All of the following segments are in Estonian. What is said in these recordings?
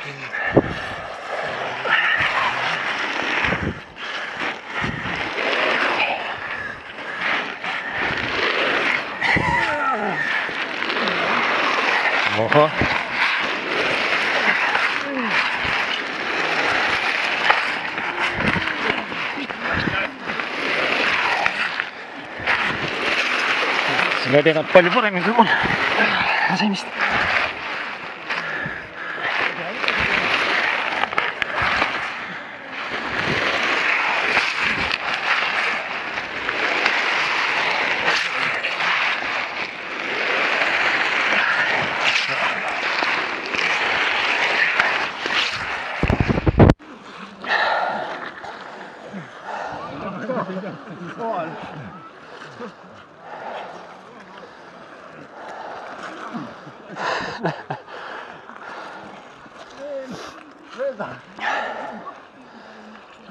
ohoh. sa oled teinud palju paremini kui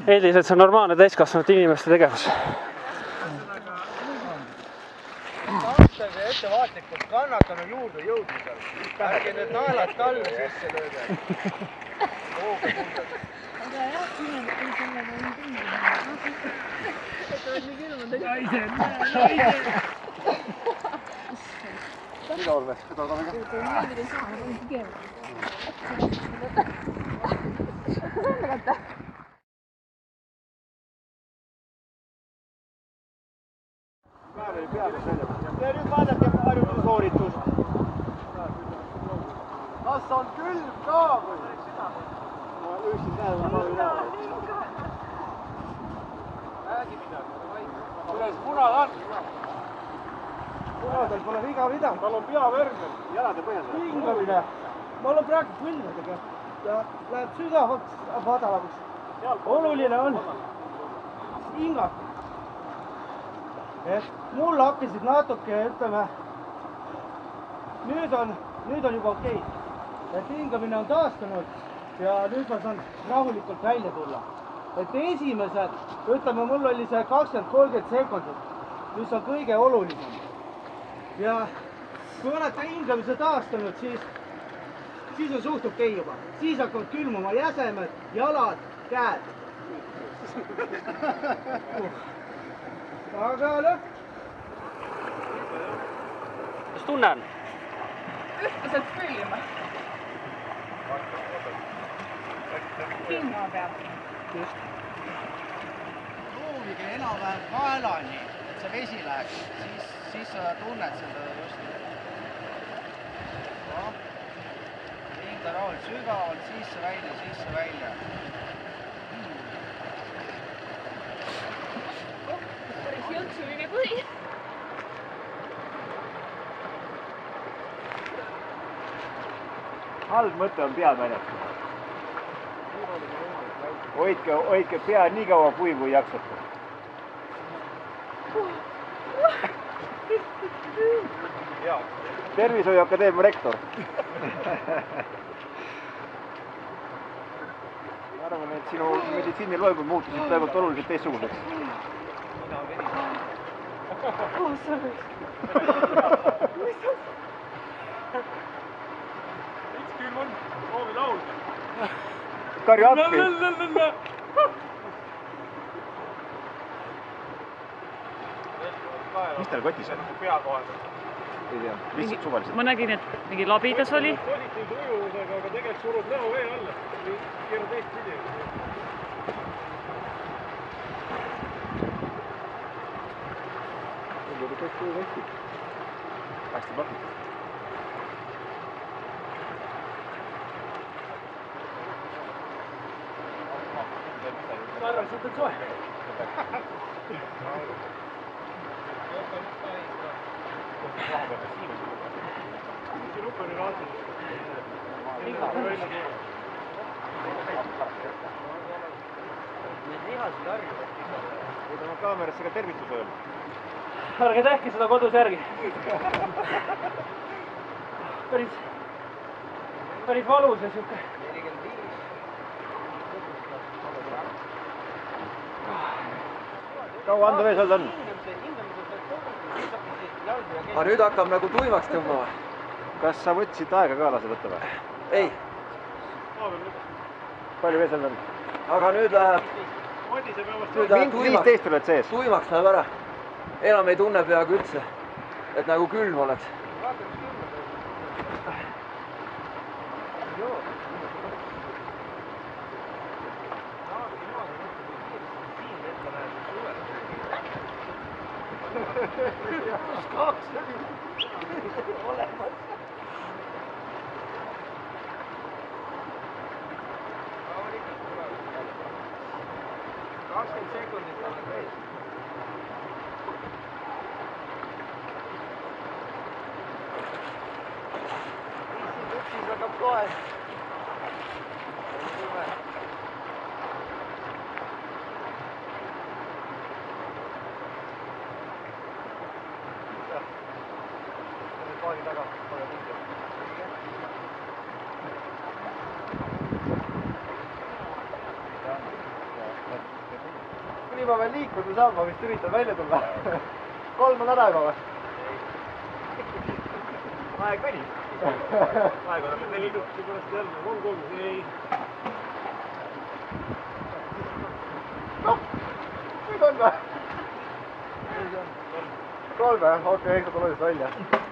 eeldis, et see on normaalne täiskasvanud inimeste tegevus. alustage ettevaatlikult kannatanu juurde jõudmisel. ärge need naelad talle sisse lööge. ja nüüd vaadake harjutusooritust. kas on külm ka või? ma lüüsin tähelepanu ka. räägi midagi. kuidas munad on? munadel pole viga midagi. tal on peavärv jalade põhjas. hingamine. Mul on praegu põlvedega ja läheb sügavaks, madalamaks. oluline on hingata et mul hakkasid natuke, ütleme, nüüd on, nüüd on juba okei okay.. et hingamine on taastunud ja nüüd ma saan rahulikult välja tulla. et esimesed, ütleme, mul oli see kakskümmend, kolmkümmend sekundit, mis on kõige olulisem. ja kui olete hingamise taastanud, siis, siis on suht okei okay juba, siis hakkavad külmuma jäsemed, jalad, käed aga noh, mis tunne on? ühtlaselt külm. hinga peab. proovige enam-vähem kaelani, et see vesi läheks, siis, siis sa tunned seda just. Hinga rahulikult sügavalt sisse-välja, sisse-välja. päris jõnksuline põhi. halb mõte on pead väljastada. hoidke, hoidke pea nii kaua kuiv, kui jaksate. tervishoiu akadeemia rektor. ma arvan, et sinu meditsiiniloengud muutusid praegu oluliselt teistsuguseks. karju appi. mis tal kotis on? pea kohal. Ei tea, lihtsalt suvaliselt. ma nägin, et mingi labidas oli. positiivse ujuvusega, aga tegelikult surub näo vee alla. keerad teistpidi. hästi pakib. ma arvan, et on soe. Oma kaamerasse ka tervituse öelda. ärge tehke seda kodus järgi. päris, päris valus ja sihuke. kaua anda vees olnud on? Aga nüüd hakkab nagu tuimaks tõmbama. kas sa võtsid aega ka lase võtta või? ei, palju veel seal on? aga nüüd läheb, nüüd läheb tuimaks, tuimaks läheb ära. enam ei tunne peaaegu üldse, et nagu külm oleks. Skogs. kakskümmend sekundit on veel. viiskümmend üks siis hakkab kohe. Kuni ma veel liikuda saan, ma vist üritan välja tulla. kolm on ära juba või? aeg venib. aeg on alles neli minutit pärast jälle, kolm, kolm, ei. noh, nüüd on või? kolm jah, okei, sa tuled välja.